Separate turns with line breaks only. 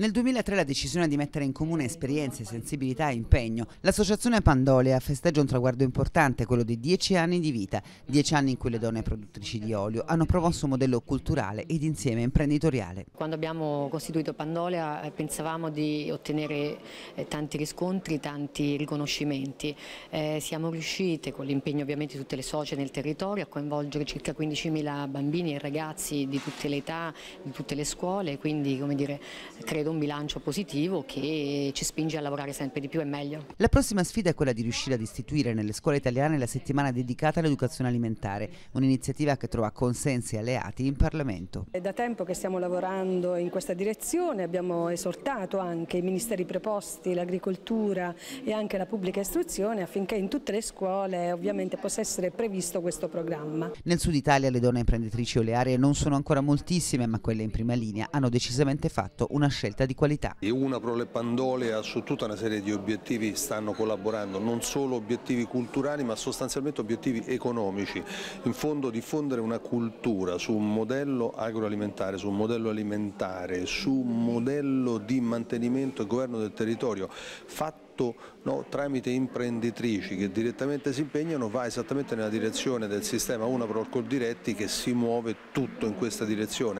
Nel 2003 la decisione di mettere in comune esperienze, sensibilità e impegno. L'associazione Pandolea festeggia un traguardo importante, quello di dieci anni di vita, dieci anni in cui le donne produttrici di olio hanno promosso un modello culturale ed insieme imprenditoriale.
Quando abbiamo costituito Pandolea eh, pensavamo di ottenere eh, tanti riscontri, tanti riconoscimenti. Eh, siamo riuscite, con l'impegno ovviamente di tutte le socie nel territorio, a coinvolgere circa 15.000 bambini e ragazzi di tutte le età, di tutte le scuole, quindi come dire, credo un bilancio positivo che ci spinge a lavorare sempre di più e meglio.
La prossima sfida è quella di riuscire ad istituire nelle scuole italiane la settimana dedicata all'educazione alimentare, un'iniziativa che trova consensi e alleati in Parlamento.
È da tempo che stiamo lavorando in questa direzione, abbiamo esortato anche i ministeri preposti, l'agricoltura e anche la pubblica istruzione affinché in tutte le scuole ovviamente possa essere previsto questo programma.
Nel sud Italia le donne imprenditrici olearie non sono ancora moltissime ma quelle in prima linea hanno decisamente fatto una scelta scelta di qualità.
E una Prole Pandolea su tutta una serie di obiettivi stanno collaborando, non solo obiettivi culturali ma sostanzialmente obiettivi economici. In fondo diffondere una cultura su un modello agroalimentare, su un modello alimentare, su un modello di mantenimento e governo del territorio fatto no, tramite imprenditrici che direttamente si impegnano va esattamente nella direzione del sistema Una Pro Diretti che si muove tutto in questa direzione.